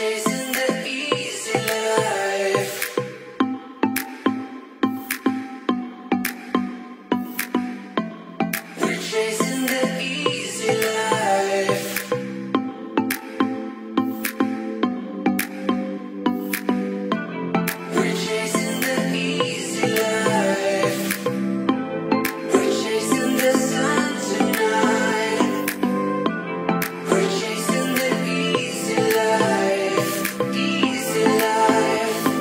chasing